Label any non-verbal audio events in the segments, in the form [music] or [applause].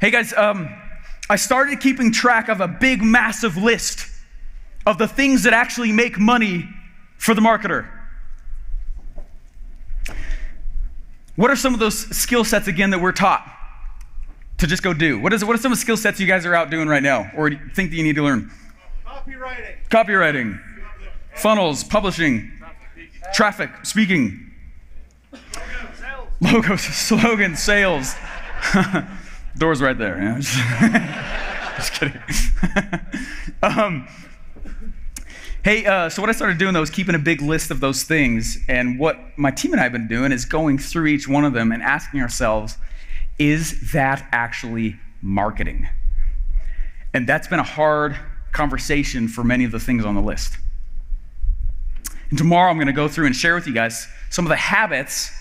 Hey guys, um, I started keeping track of a big, massive list of the things that actually make money for the marketer. What are some of those skill sets again that we're taught to just go do? What, is, what are some of the skill sets you guys are out doing right now or think that you need to learn? Copywriting. Copywriting, funnels, publishing, traffic, speaking, logos, [laughs] slogans, sales. [laughs] Door's right there. Yeah. [laughs] Just kidding. [laughs] um, hey, uh, so what I started doing though is keeping a big list of those things. And what my team and I have been doing is going through each one of them and asking ourselves, is that actually marketing? And that's been a hard conversation for many of the things on the list. And tomorrow I'm going to go through and share with you guys some of the habits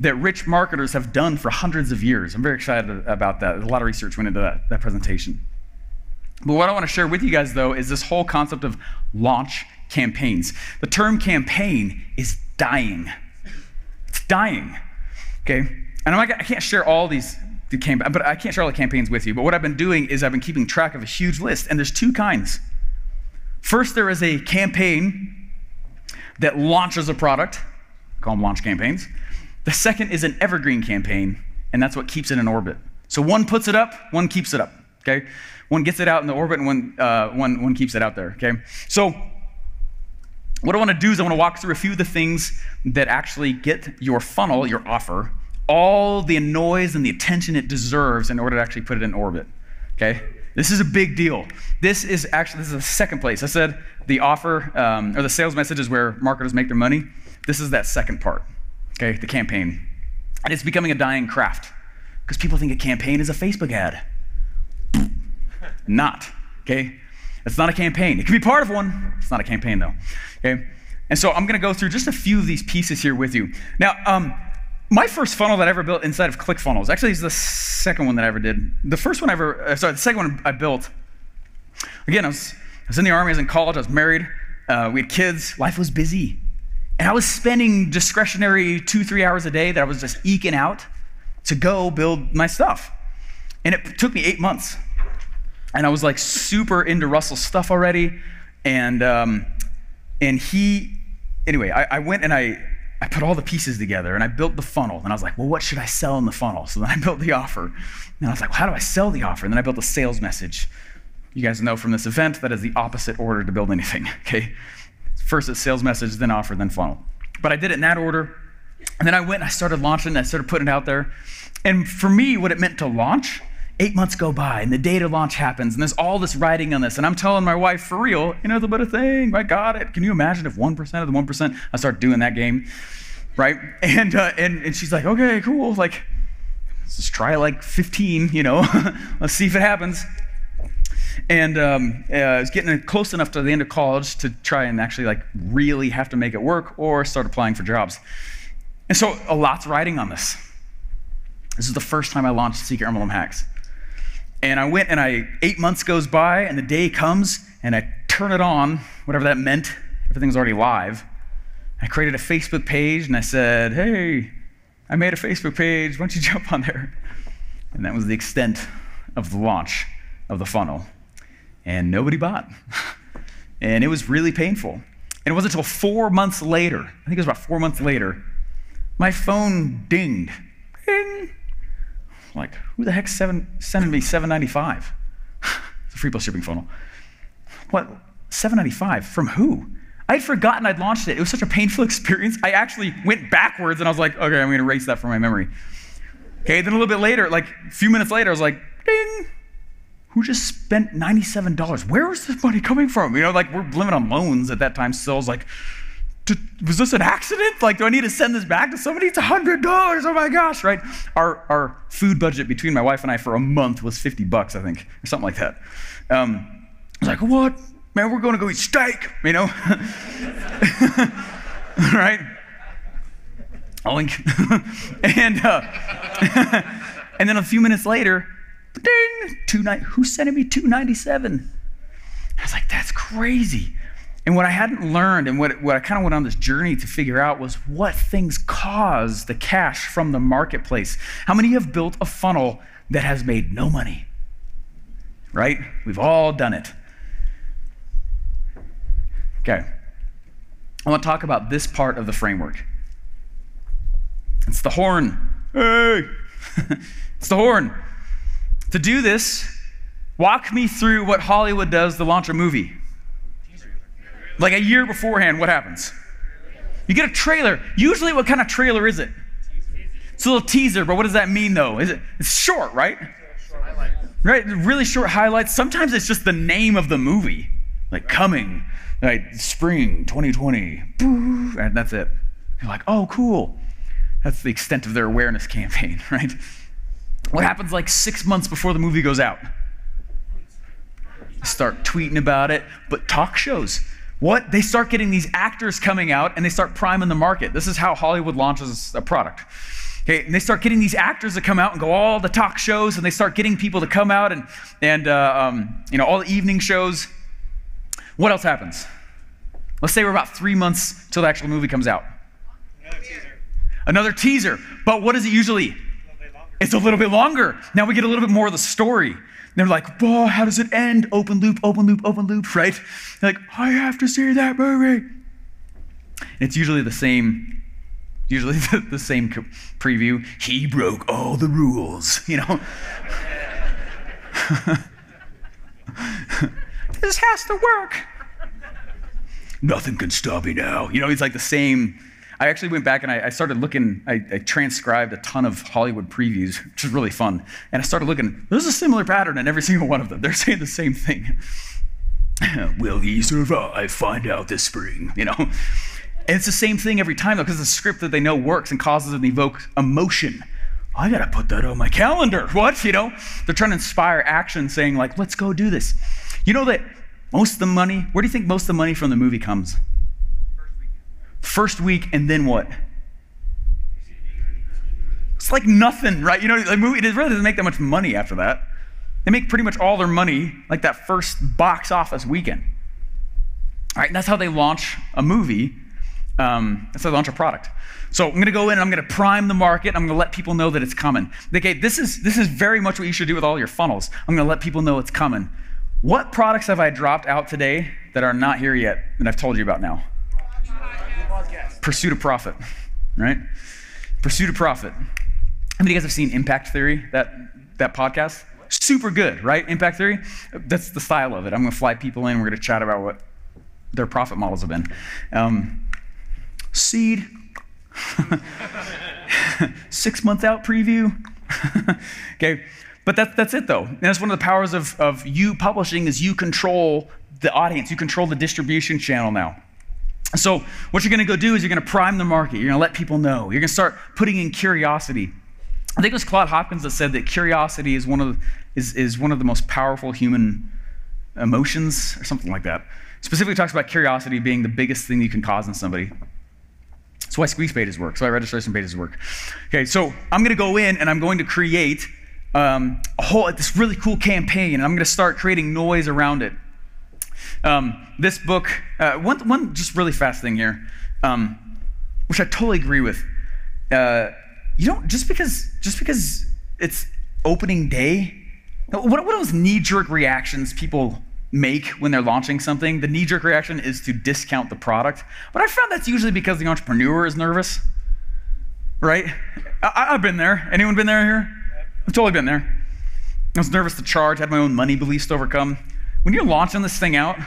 that rich marketers have done for hundreds of years. I'm very excited about that. A lot of research went into that, that presentation. But what I want to share with you guys, though, is this whole concept of launch campaigns. The term campaign is dying. It's dying. Okay? And I'm I can't share all these the but I can't share all the campaigns with you. But what I've been doing is I've been keeping track of a huge list, and there's two kinds. First, there is a campaign that launches a product, call them launch campaigns. The second is an evergreen campaign, and that's what keeps it in orbit. So one puts it up, one keeps it up. Okay, one gets it out in the orbit, and one uh, one one keeps it out there. Okay, so what I want to do is I want to walk through a few of the things that actually get your funnel, your offer, all the noise and the attention it deserves in order to actually put it in orbit. Okay, this is a big deal. This is actually this is the second place. I said the offer um, or the sales message is where marketers make their money. This is that second part okay, the campaign. And it's becoming a dying craft because people think a campaign is a Facebook ad. not, okay? It's not a campaign. It can be part of one. It's not a campaign, though, okay? And so I'm going to go through just a few of these pieces here with you. Now, um, my first funnel that I ever built inside of ClickFunnels, actually, is the second one that I ever did. The first one I ever, uh, sorry, the second one I built, again, I was, I was in the army, I was in college, I was married, uh, we had kids, life was busy. And I was spending discretionary two, three hours a day that I was just eking out to go build my stuff. And it took me eight months. And I was like super into Russell's stuff already. And, um, and he, anyway, I, I went and I, I put all the pieces together and I built the funnel. And I was like, well, what should I sell in the funnel? So then I [laughs] built the offer. And I was like, well, how do I sell the offer? And then I built a sales message. You guys know from this event that is the opposite order to build anything, [laughs] okay? First it's sales message, then offer, then funnel. But I did it in that order. And then I went and I started launching I started putting it out there. And for me, what it meant to launch, eight months go by and the data launch happens and there's all this writing on this. And I'm telling my wife, for real, you know, the better thing. I got it. Can you imagine if 1% of the 1%, I start doing that game, right? [laughs] And, uh, and, and she's like, okay, cool. Like, let's just try like 15, you know, [laughs] let's see if it happens and um, uh, I was getting close enough to the end of college to try and actually like really have to make it work or start applying for jobs. And so a lot's riding on this. This is the first time I launched Secret MLM Hacks. And I went and I, eight months goes by and the day comes and I turn it on, whatever that meant. Everything's already live. I created a Facebook page and I said, hey, I made a Facebook page. Why don't you [laughs] jump on there? And that was the extent of the launch of the funnel and nobody bought. and it was really painful. And it wasn't until four months later, I think it was about four months later, my phone dinged. Ding. Like, who the heck's seven, sending me 795? [sighs] it's a free plus shipping funnel. What? 795 from who? I'd forgotten I'd launched it. It was such a painful [laughs] experience. I actually went backwards and I was like, okay, I'm going to erase that from my memory. Okay, then a little bit later, like a few minutes later, I was like, ding, who just spent $97? Where was this money coming from? You know, like we're living on loans at that time still. It's like, was this an accident? Like, do I need to send this back to somebody? It's $100. Oh my gosh, right? Our, our food budget between my wife and I for a month was 50 bucks, I think, or something like that. Um, I was like, what? Man, we're going to go eat steak, you know? [laughs] right? Oink. [laughs] and, uh, [laughs] and then a few minutes later, ding, two nine, who's sending me 297? I was like, that's crazy. And what I hadn't learned and what, what I kind of went on this journey to figure out was what things cause the cash from the marketplace. How many have built a funnel that has made no money. Right? We've all done it. Okay. I want to talk about this part of the framework. It's the horn. Hey! [laughs] it's the horn. To do this, walk me through what Hollywood does to launch a movie. Like a year beforehand, what happens? You get a trailer. Usually, what kind of trailer is it? It's a little teaser, but what does that mean though? Is it it's short, right? Right, really short highlights. Sometimes it's just the name of the movie, like coming, like spring 2020, and that's it. You're like, oh, cool. That's the extent of their awareness [laughs] campaign, right? What happens like six months before the movie goes out? Start tweeting about it, but talk shows. What? They start getting these actors coming out and they start priming the market. This is how Hollywood launches a product. Okay, and they start getting these actors to come out and go all the talk shows, and they start getting people to come out and and uh, um, you know all the evening shows. What else happens? Let's say we're about three months till the actual movie comes out. Another teaser. Another teaser. But what is it usually? It's a little bit longer. Now we get a little bit more of the story. They're like, "Whoa, how does it end? Open loop, open loop, open loop." Right? They're like, I have to see that movie. It's usually the same usually [laughs] the, the same preview. He broke all the rules, [laughs] you know. [laughs] this has to work. Nothing can stop me now. You know, it's like the same. I actually went back and I, I started looking, I, I, transcribed a ton of Hollywood previews, [laughs] which is really fun. And I started looking, there's a similar pattern in every [laughs] single one of them. They're saying the same thing. [laughs] Will he survive? Find out this spring, you know? And it's the same thing every time, though, because the script that they know works and causes and evokes emotion. I gotta put that on my calendar. What? You know? They're trying to inspire action, saying, like, let's go do this. You know that most of the money, where do you think most of the money from the movie comes? First week. And then what? It's like nothing, right? You know, movie it really doesn't make that much money after that. They make pretty much all their money like that first box office weekend. All right, that's how they launch a movie um, so launch a product. So I'm going to go in and I'm going to prime the market. I'm going to let people know that it's coming. Okay, this is this is very much what you should do with all your funnels. I'm going to let people know it's coming. What products have I dropped out today that are not here yet that I've told you about now? Pursuit of profit, right? Pursuit of profit. How many of you guys have seen Impact Theory? That that podcast. Super good, right? Impact Theory. That's the style of it. I'm going to fly people in. We're going to chat about what their profit models have been. Um, seed, [laughs] six month out preview. [laughs] okay, but that, that's it though. And that's one of the powers of, of you publishing is you control the audience, you control the distribution channel now. So what you're going to go do is you're going to prime the market. You're going to let people know. You're going to start putting in curiosity. I think it was Claude Hopkins that said that curiosity is one of the, is, is one of the most powerful human emotions, or something like that. Specifically talks about curiosity being the biggest thing you can cause in somebody. That's why squeeze pages work. That's why registration pages work. Okay, so I'm going to go in and I'm going to create um, a whole this really cool campaign, and I'm going to start creating noise around it. Um, this book, uh, one one just really fast thing here, um, which I totally agree with. Uh, you don't just because just because it's opening day. What, what are those knee jerk reactions people make when they're launching something, the knee jerk reaction is to discount the product. But I found that's usually because the entrepreneur is nervous, right? I, have been there. Anyone been there here? I've totally been there. I was nervous to charge, had my own money beliefs to overcome. When you're launching this thing out,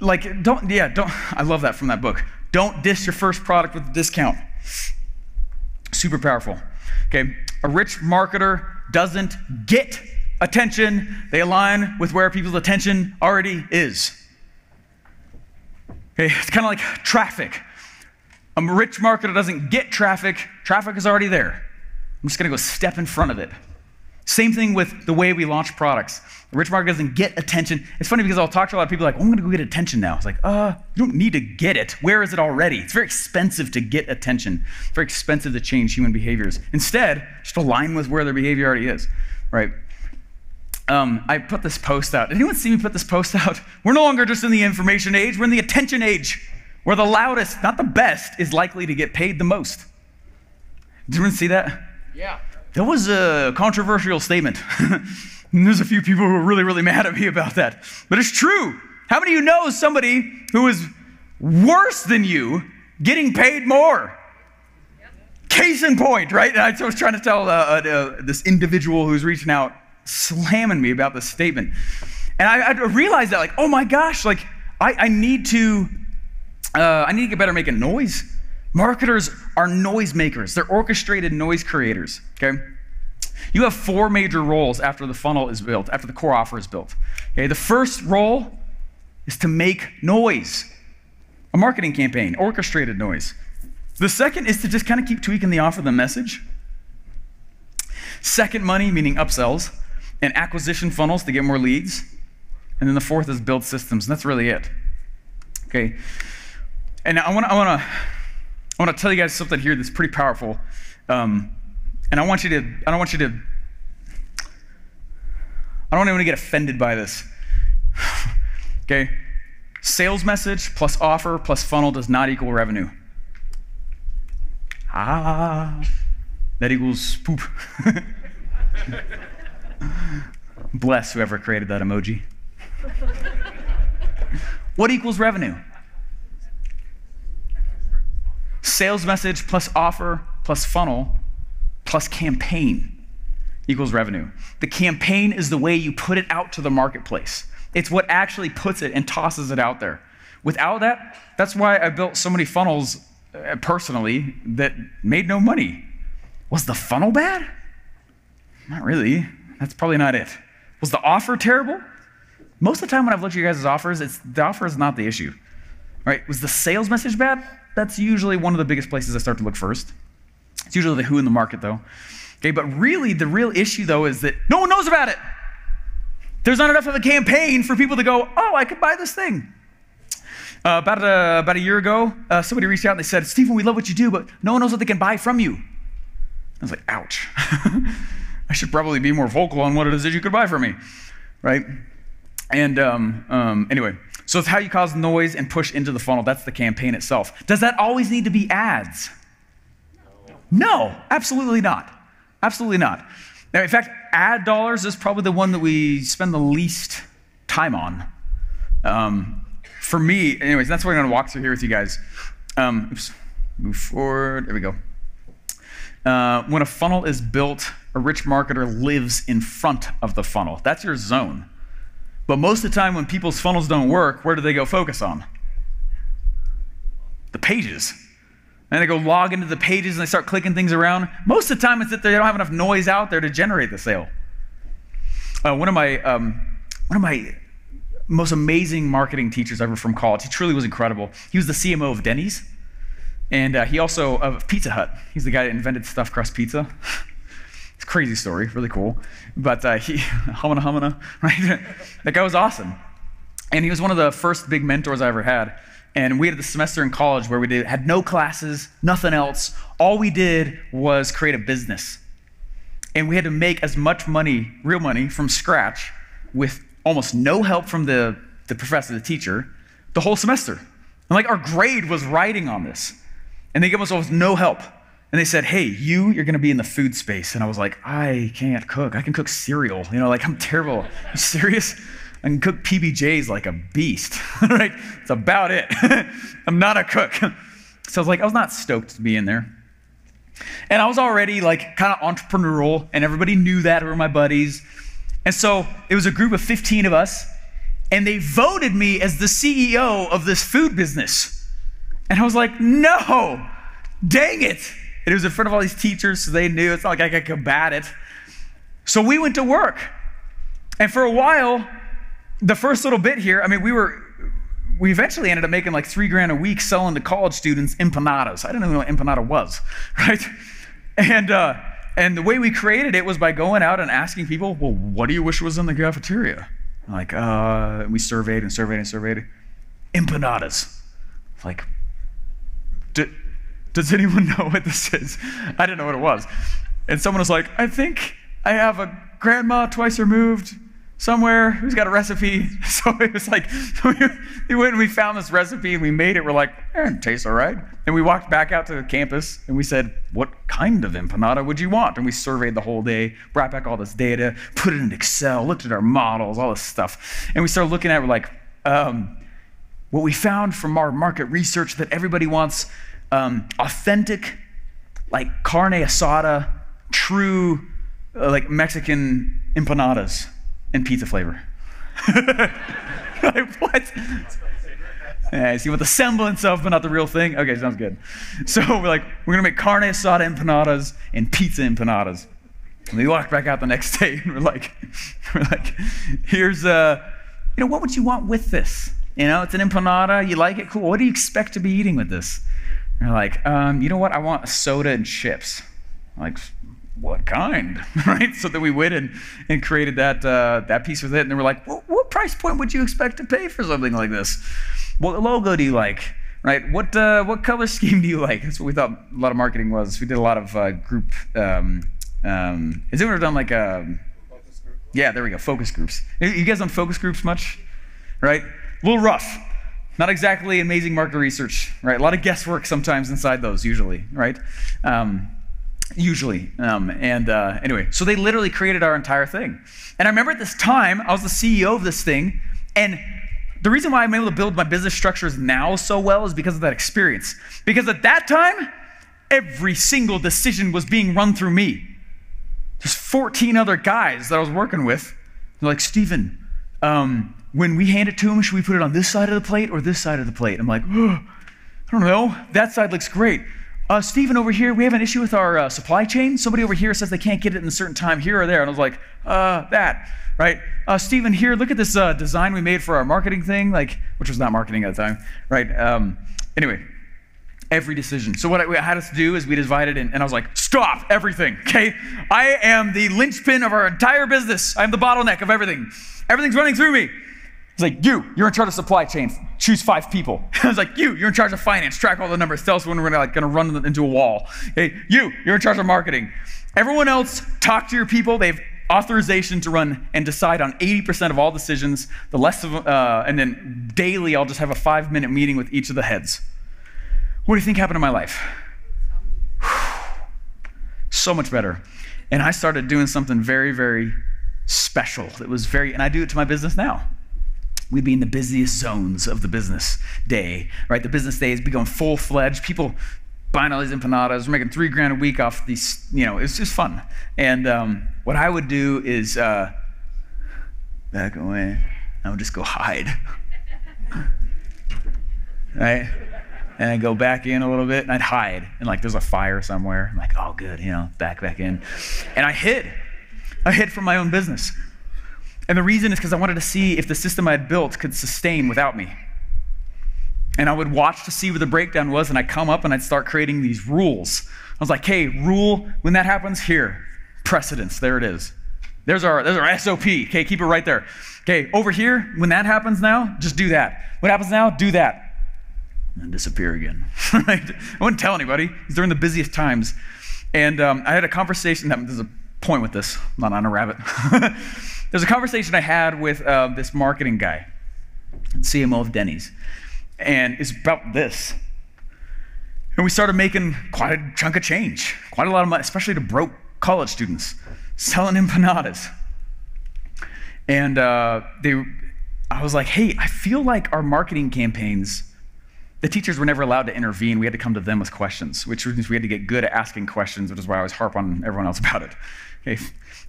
like, don't, yeah, don't, I love that from that book. Don't diss your first product with a discount. Super powerful. Okay, a rich marketer doesn't get attention, they align with where people's attention already is. Okay, it's kind of like traffic. A rich marketer doesn't get traffic, traffic is already there. I'm just to go step in front of it. Same thing with the way we launch products. Rich market doesn't get attention. It's funny because I'll talk to a lot of people like, oh, I'm going to go get attention now. It's like, uh, you don't need to get it. Where is it already? It's very expensive to get attention. It's very expensive to change human behaviors. Instead, just align with where their behavior already is, right? um, I put this post out. Did anyone see me put this post out? [laughs] We're no longer just in the information age, we're in the attention age, where the loudest, not the best, is likely to get paid the most. Did anyone see that? Yeah. That was a controversial statement. [laughs] there's a few people who are really, really mad at me about that. But it's true. How many of you know somebody who is worse than you getting paid more? Case in point, right? I was trying to tell uh, uh, uh, this individual who's reaching out, slamming me about this statement. And I, I realized that, like, oh my gosh, like, I, I need to, uh, I need to get better making noise. Marketers are noise makers. They're orchestrated noise creators, okay? You have four major roles after the funnel is built, after the core offer is built. Okay, the first role is to make noise, a marketing campaign, orchestrated noise. The second is to just kind of keep tweaking the offer, the message. Second, money, meaning upsells, and acquisition funnels to get more leads. And then the fourth is build systems, and that's really it. Okay. And I want to I want to tell you guys something here that's pretty powerful. Um, and I want you to I don't want you to I don't want to get offended by this. [sighs] okay? Sales message plus offer plus funnel does not equal revenue. Ah, that equals poop. [laughs] Bless whoever created that emoji. [laughs] what equals revenue? Sales message plus offer plus funnel plus campaign equals revenue. The campaign is the way you put it out to the marketplace. It's what actually puts it and tosses it out there. Without that, that's why I built so many funnels uh, personally that made no money. Was the funnel bad? Not really. That's probably not it. Was the offer terrible? Most of the time when I've looked at you guys' offers, it's the offer is not the issue. Right? Was the sales message bad? That's usually one of the biggest places I start to look first. It's usually the who in the market though. Okay, but really the real issue though is that no one knows about it. There's not enough of a campaign for people to go, oh, I could buy this thing. Uh, about, a, about a year ago, uh, somebody reached out and they said, Stephen, we love what you do, but no one knows what they can buy from you. I was like, ouch. [laughs] I should probably be more vocal on what it is that you could buy from me, right? And um, um, anyway, so it's how you cause noise and push into the funnel. That's the campaign itself. Does that always need to be ads? No, absolutely not. Absolutely not. Now, in fact, ad dollars is probably the one that we spend the least time on. Um, for me, anyways, that's what I'm going to walk through here with you guys. Um, oops, move forward. There we go. Uh, when a funnel is built, a rich marketer lives in front of the funnel. That's your zone. But most of the time, when people's funnels don't work, where do they go focus on? The pages. And they go log into the pages and they start clicking things around. Most of the time, it's that they don't have enough noise out there to generate the sale. Uh, one of my um, one of my most amazing marketing teachers ever from college. He truly was incredible. He was the CMO of Denny's, and uh, he also of Pizza Hut. He's the guy that invented stuffed crust pizza. [laughs] it's crazy story, really cool. But uh, he [laughs] humana humana, [laughs] right? that guy was awesome, and he was one of the first big mentors I ever had. And we had the semester in college where we did, had no classes, nothing else. All we did was create a business. And we had to make as much money, real money, from scratch with almost no help from the, the professor, the teacher, the whole semester. And like our grade was riding on this. And they gave us almost no help. And they said, hey, you, you're going to be in the food space. And I was like, I can't cook. I can cook cereal. You know, like I'm terrible. You serious? I can cook PBJs like a beast, [laughs] right? It's about it. [laughs] I'm not a cook. So I was like, I was not stoked to be in there. And I was already like kind of entrepreneurial, and everybody knew that, who were my buddies. And so it was a group of 15 of us, and they voted me as the CEO of this food business. And I was like, no, dang it. It was in front of all these teachers, so they knew it's not like I could combat it. So we went to work. And for a while, the first little bit here, I mean, we were, we eventually ended up making like three grand a week selling to college students empanadas. I didn't even know what empanada was, [laughs] right? And, uh, and the way we created it was by going out and asking people, well, what do you wish was in the cafeteria? Like, uh, we surveyed and surveyed and surveyed. Empanadas. Like, does anyone [laughs] know what this is? I didn't know what it was. And someone was like, I think I have a grandma twice removed somewhere? Who's got a recipe? [laughs] So it was like, [laughs] we went and we found this recipe and we made it. We're like, eh, it tastes all right. And we walked back out to the campus and we said, what kind of empanada would you want? And we surveyed the whole day, brought back all this data, put it in Excel, looked at our models, all this stuff. And we started looking at it, we're like, um, what we found from our market research that everybody wants um, authentic, like carne asada, true, uh, like Mexican empanadas and pizza flavor. [laughs] like, what? Yeah, see what the semblance of, but not the real thing. Okay, sounds good. So we're like, we're gonna make carne asada empanadas and pizza empanadas. And we walk back out the next [laughs] day, and we're like, [laughs] we're like, here's uh, you know, what would you want with this? You know, it's an empanada. You like it? Cool. What do you expect to be eating with this? They're like, um, you know what? I want soda and chips. I'm like, what kind? [laughs] right? So then we went and, and created that, uh, that piece with it. And they were like, well, what price point would you expect to pay for something like this? What logo do you like? Right? What, uh, what color scheme do you like? That's what we thought a lot of marketing was. We did a lot of uh, group. Um, um, has anyone ever done like a. Yeah, there we go. Focus groups. You guys done focus groups much? Right? A little rough. Not exactly amazing market research, right? A lot of guesswork sometimes inside those, usually, right? Um, usually. Um, and uh, anyway, so they literally created our entire thing. And I remember at this time, I was the CEO of this thing, and the reason why I'm able to build my business structures now so well is because of that experience. Because at that time, every single decision was being run through me. There's 14 other guys that I was working with. They're like, Stephen, um, when we hand it to him, should we put it on this side of the plate or this side of the plate? I'm like, oh, [gasps] I don't know. That side looks great. Uh, Stephen over here, we have an issue with our uh, supply chain. Somebody over here says they can't get it in a certain time here or there. And I was like, uh, that, right? Uh, Stephen, here, look at this uh, design we made for our marketing thing, like, which was not marketing at the time, right? Um, anyway, every decision. So what I had us do is we divided in, and I was like, stop everything, okay? I am the linchpin of our entire business. I'm the bottleneck of everything. Everything's running through me. He's like, you, you're in charge of supply chain. Choose five people. [laughs] I was like, you, you're in charge of finance. Track all the numbers. Tell us when we're gonna, like, gonna run into a wall. Hey, you, you're in charge of marketing. Everyone else, talk to your people. They have authorization to run and decide on 80% of all decisions. The less of, uh, and then daily, I'll just have a five minute meeting with each of the heads. What do you think happened in my life? [sighs] so much better. And I started doing something very, very special. It was very, and I do it to my business now we'd be in the busiest zones of the business day, right? The business day is becoming full fledged. People buying all these empanadas, we're making three grand a week off these, you know, it's just fun. And um, what I would do is uh, back away, I would just go hide, [laughs] right? And I'd go back in a little bit and I'd hide. And like there's a fire somewhere. I'm like, oh, good, you know, back, back in. And I hid. I hid from my own business. And the reason is because I wanted to see if the system I had built could sustain without me. And I would watch to see where the breakdown was, and I'd come up and I'd start creating these rules. I was like, hey, rule, when that happens, here, precedence, there it is. There's our, there's our SOP. Okay, keep it right there. Okay, over here, when that happens now, just do that. What happens now, do that. And disappear again. [laughs] I wouldn't tell anybody. It's during the busiest times. And um, I had a conversation, That, there's a point with this, I'm not on a rabbit. [laughs] There's a conversation I had with uh, this marketing guy, CMO of Denny's, and it's about this. And we started making quite a chunk of change, quite a lot of money, especially to broke college students, selling empanadas. And uh, they, I was like, hey, I feel like our marketing campaigns, the teachers were never allowed to intervene. We had to come to them with questions, which means we had to get good at asking questions, which is why I always harp on everyone else [laughs] about it. Okay.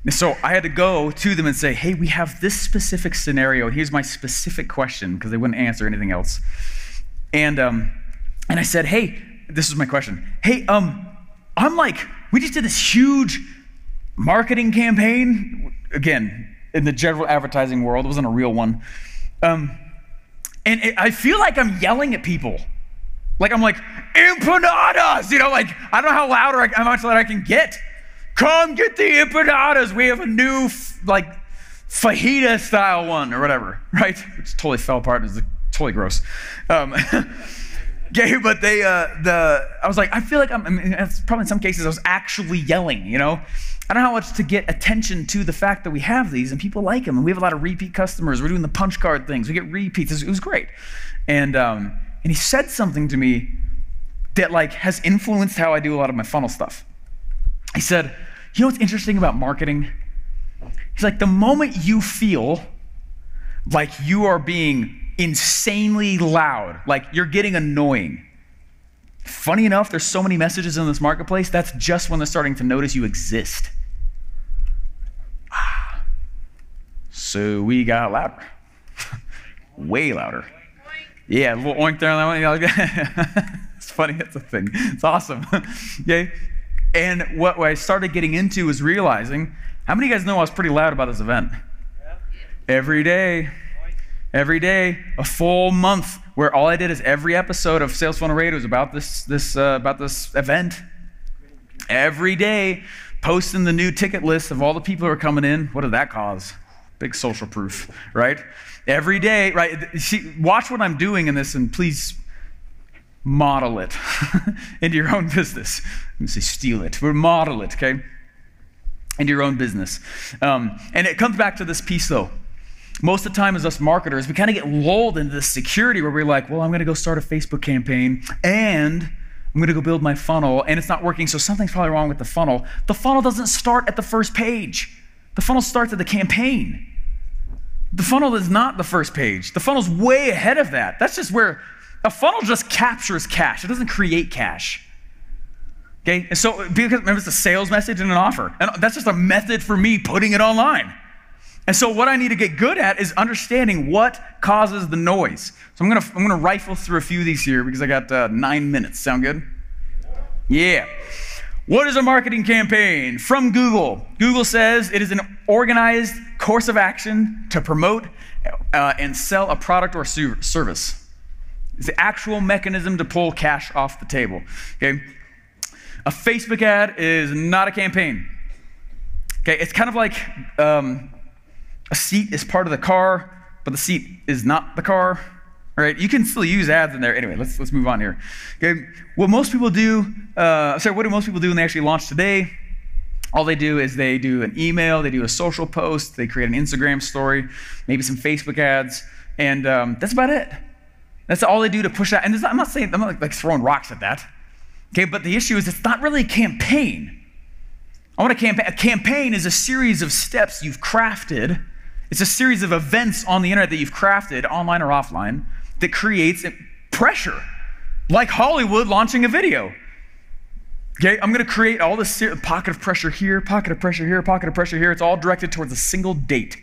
So I had to go to them and say, hey, we have this specific scenario. Here's my specific question, because they wouldn't answer anything else. And, um, and I said, hey, this is my question. Hey, um, I'm like, we just did this huge marketing campaign. Again, in the general advertising world, it wasn't a real one. Um, and it, I feel like I'm yelling at people. Like I'm like, empanadas, you know, like I don't know how loud or how much louder I can get. Come get the empanadas. We have a new, like, fajita style one or whatever, [laughs] right? Which totally fell apart. It's totally gross. Um, [laughs] Okay, but they, uh, the, I was like, I feel like I'm, I mean, it's probably in some cases I was actually yelling, you know? I don't know how much to get attention to the fact that we have these and people like them and we have a lot of repeat customers. We're doing the punch card things. We get repeats. It was great. And, um, and he said something to me that like has influenced how I do a lot of my funnel stuff. He said, you know what's interesting about marketing? He's like, the moment you feel like you are being insanely loud, like you're getting annoying. Funny enough, there's so many messages in this marketplace, that's just when they're starting to notice you exist. Ah. So we got louder. [laughs] Way louder. Yeah, a little oink there on that one. [laughs] it's funny, it's a thing. It's awesome. [laughs] okay? And what I started getting into was realizing how many of you guys know I was pretty loud about this event? Every day every day, a full month, where all I did is every episode of Sales Funnel Radio was about this, this, uh, about this event. Every day, posting the new ticket list of all the people who are coming in. What did that cause? Big social proof, right? Every day, right? See, watch what I'm doing in this and please model it [laughs] into your own business. Let me say steal it, but model it, okay? Into your own business. Um, and it comes back to this piece though most of the time as us marketers, we kind of get lulled into this security where we're like, well, I'm going to go start a Facebook campaign and I'm going to go build my funnel and it's not working, so something's probably wrong with the funnel. The funnel doesn't start at the first page. The funnel starts at the campaign. The funnel is not the first page. The funnel's way ahead of that. That's just where a funnel just captures cash. It doesn't create cash. Okay? And so because remember it's a sales message and an offer. And that's just a method for me putting it online. And so, what I need to get good at is understanding what causes the noise. So, I'm gonna, I'm gonna rifle through a few of these here because I got uh, nine minutes. Sound good? Yeah. What is a marketing campaign? From Google. Google says it is an organized course of action to promote uh, and sell a product or service. It's the actual mechanism to pull cash off the table. Okay? A Facebook ad is not a campaign. Okay, it's kind of like um, a seat is part of the car, but the seat is not the car. Right? You can still use ads in there. Anyway, let's let's move on here. Okay, what most people do, uh, sorry, what do most people do when they actually launch today? All they do is they do an email, they do a social post, they create an Instagram story, maybe some Facebook ads, and um, that's about it. That's all they do to push that. And I'm not saying I'm not like, throwing rocks at that. Okay, but the issue is it's not really a campaign. I want a campaign. A campaign is a series of steps you've crafted it's a series of events on the internet that you've crafted, online or offline, that creates pressure, like Hollywood launching a video. Okay, I'm going to create all this pocket of pressure here, pocket of pressure here, pocket of pressure here. It's all directed towards a single date,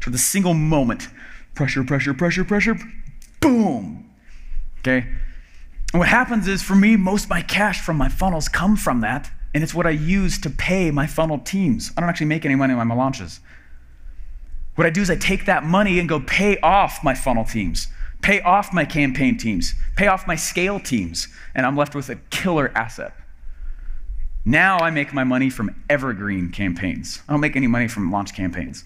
towards a single moment. Pressure, pressure, pressure, pressure, boom. Okay? And what happens is for me, most of my cash from my funnels come from that, and it's what I use to pay my funnel teams. I don't actually make any money on my launches. What I do is I take that money and go pay off my funnel teams, pay off my campaign teams, pay off my scale teams, and I'm left with a killer asset. Now I make my money from evergreen campaigns. I don't make any money from launch campaigns.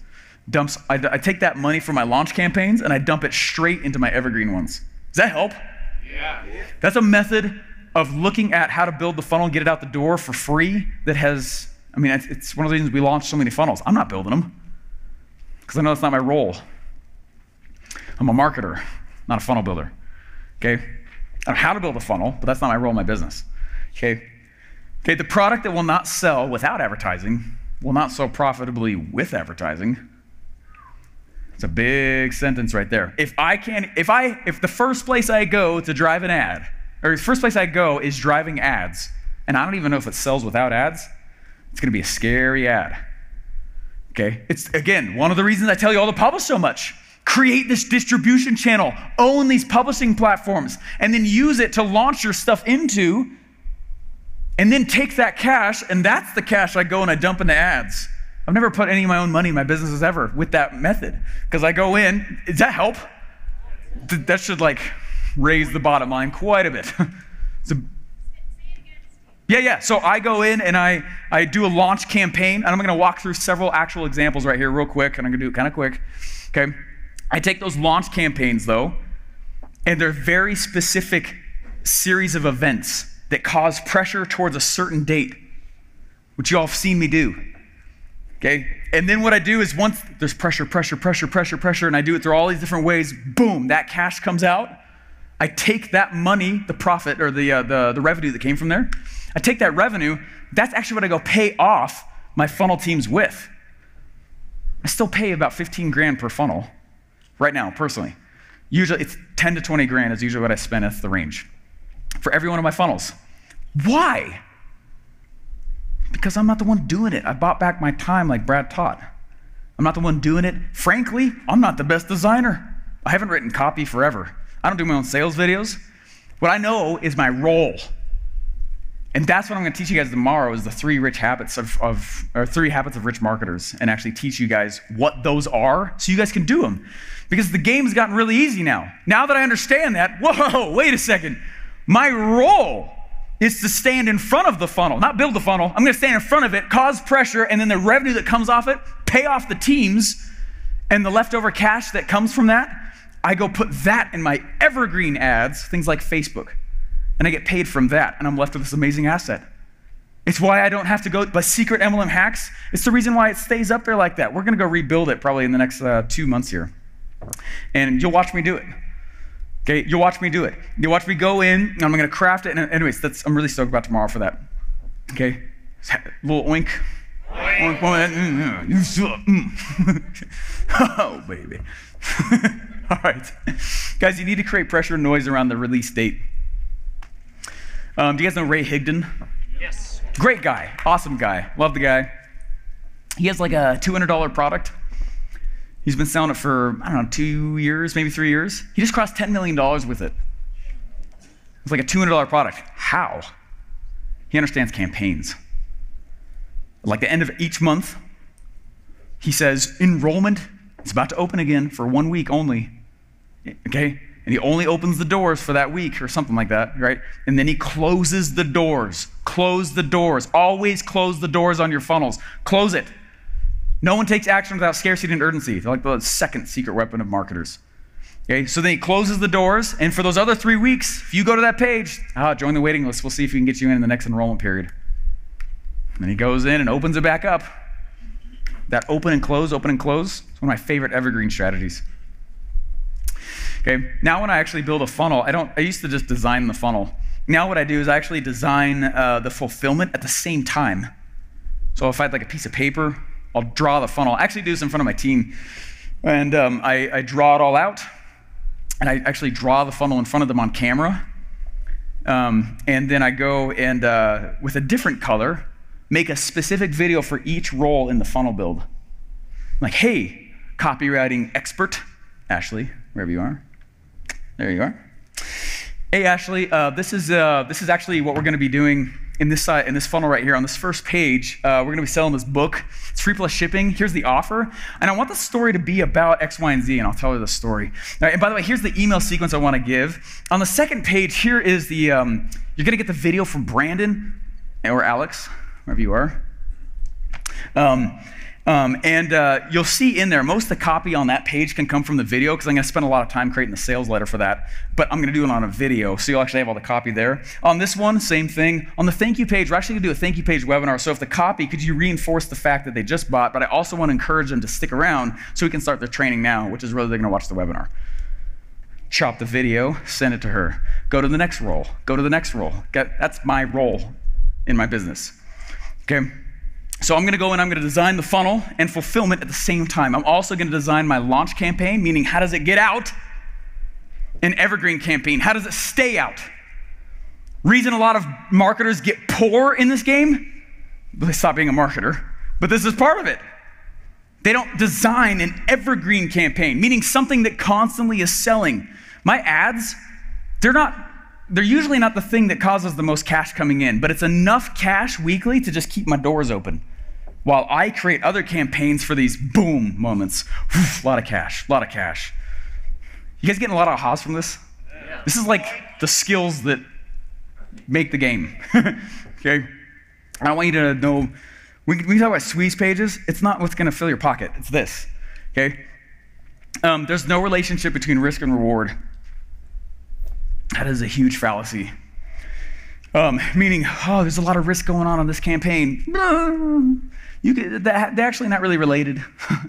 Dumps, I, I take that money from my launch campaigns and I dump it straight into my evergreen ones. Does that help? Yeah. That's a method of looking at how to build the funnel and get it out the door for free that has, I mean, it's, it's one of the reasons we launched so many funnels. I'm not building them because I know that's not my role. I'm a marketer, not a funnel builder. Okay? I know how to build a funnel, but that's not my role in my business. Okay? Okay, the product that will not sell without advertising will not sell profitably with advertising. It's a big sentence right there. If I can if I if the first place I go to drive an ad, or the first place I go is driving ads, and I don't even know if it sells without ads, it's gonna be a scary ad. Okay? It's, again, one of the reasons I tell you all to publish so much. Create this distribution channel, own these publishing platforms, and then use it to launch your stuff into, and then take that cash, and that's the cash I go and I dump into ads. I've never put any of my own money in my businesses ever with that method. Because I go in, does that help? That should like raise the bottom line quite a bit. [laughs] yeah, yeah. So I go in and I, I do a launch campaign, and I'm going to walk through several actual examples right here, real quick, and I'm going to do it kind of quick. Okay. I take those launch campaigns, though, and they're very specific series of events that cause pressure towards a certain date, which you all have seen me do. Okay? And then what I do is once there's pressure, pressure, pressure, pressure, pressure, and I do it through all these different ways, boom, that cash comes out. I take that money, the profit or the, uh, the, the revenue that came from there, I take that revenue, that's actually what I go pay off my funnel teams with. I still pay about 15 grand per funnel right now, personally. Usually it's 10 to 20 grand is usually what I spend at the range for every one of my funnels. Why? Because I'm not the one doing it. I bought back my time like Brad taught. I'm not the one doing it. Frankly, I'm not the best designer. I haven't written copy forever. I don't do my own sales videos. What I know is my role. And that's what I'm going to teach you guys tomorrow is the three rich habits of, of or three habits of rich marketers and actually teach you guys what those are so you guys can do them. Because the game's gotten really easy now. Now that I understand that, whoa, [laughs] wait a second. My role is to stand in front of the funnel, not build the funnel. I'm going to stand in front of it, cause pressure, and then the revenue that comes off it, pay off the teams, and the leftover cash that comes from that, I go put that in my evergreen ads, things like Facebook, and I get paid from that, and I'm left with this amazing asset. It's why I don't have to go by secret MLM hacks. It's the reason why it stays up there like that. We're going to go rebuild it probably in the next uh, two months here, and you'll watch me do it. Okay, you'll watch me do it. You'll watch me go in, and I'm going to craft it. And anyways, that's, I'm really stoked about tomorrow for that. Okay, little oink. Oink, oink, you suck. Oh, baby. [laughs] All right. Guys, you need to create pressure and noise around the release date. Um, do you guys know Ray Higdon? Yes. Great guy. Awesome guy. Love the guy. He has like a $200 product He's been selling it for, I don't know, two years, maybe three years. He just crossed $10 million with it. It's like a $200 product. How? He understands campaigns. Like the end of each month, he says, enrollment is about to open again for one week only. Okay? And he only opens the doors for that week or something like that, right? And then he closes the doors. Close the doors. Always close the doors on your funnels. Close it. No one takes action without scarcity and urgency. They're like the second secret weapon of marketers. Okay, so then he closes the doors, and for those other three weeks, if you go to that page, ah, join the waiting list. We'll see if we can get you in in the next enrollment period. And he goes in and opens it back up. That open and close, open and close, it's one of my favorite evergreen strategies. Okay, now when I actually build a funnel, I don't. I used to just design the funnel. Now what I do is I actually design uh, the fulfillment at the same time. So if I had like a piece of paper I'll draw the funnel. I actually do this in front of my team. And um, I, I, draw it all out. And I actually draw the funnel in front of them on camera. Um, and then I go and, uh, with a different color, make a specific video for each role in the funnel build. I'm like, hey, copywriting expert, Ashley, wherever you are. There you are. Hey, Ashley, uh, this, is, uh, this is actually what we're going to be doing in this, uh, in this funnel right here, on this first page, uh, we're going to be selling this book. It's free plus shipping. Here's the offer. And I want the story to be about X, Y, and Z, and I'll tell you the story. Right, and by the way, here's the email sequence I want to give. On the second page, here is the, um, you're going to get the video from Brandon or Alex, wherever you are. Um, um, and uh, you'll see in there, most of the copy on that page can come from the video because I'm going to spend a lot of time creating the sales letter for that. But I'm going to do it on a video, so you'll actually have all the copy there. On this one, same thing. On the thank you page, we're actually going to do a thank you page webinar. So if the copy, could you reinforce the fact that they just bought? But I also want to encourage them to stick around so we can start their training now, which is really they're going to watch the webinar. Chop the video, send it to her. Go to the next role. Go to the next role. Get, that's my role in my business. Okay. So I'm going to go and I'm going to design the funnel and fulfillment at the same time. I'm also going to design my launch campaign, meaning how does it get out? An evergreen campaign. How does it stay out? Reason a lot of marketers get poor in this game, they stop being a marketer, but this is part of it. They don't design an evergreen campaign, meaning something that constantly is selling. My ads, they're not they're usually not the thing that causes the most cash coming in, but it's enough cash weekly to just keep my doors open. While I create other campaigns for these boom moments. a lot of cash, a lot of cash. You guys getting a lot of ahas from this? Yeah. This is like the skills that make the game. [laughs] okay? I want you to know when we talk about squeeze pages, it's not what's going to fill your pocket, it's this. Okay? Um, there's no relationship between risk and reward That is a huge fallacy. Um, meaning, oh, there's a lot of risk going on on this campaign. [laughs] You could, they're actually not really related. [laughs]